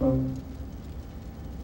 嗯。